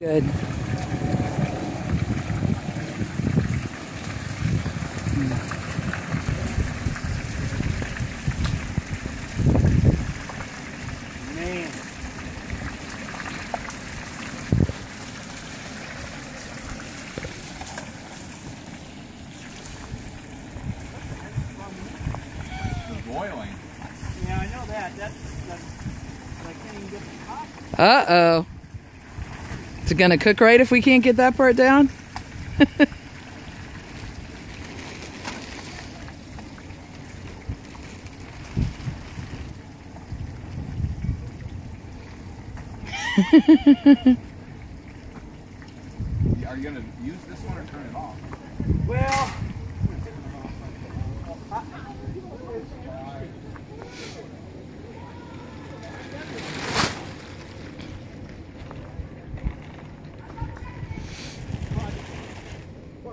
Good. Man. boiling. Yeah, I know that. That's, that's I can't even get the top. Uh oh. Is it gonna cook right if we can't get that part down? Are you gonna use this one or turn it off?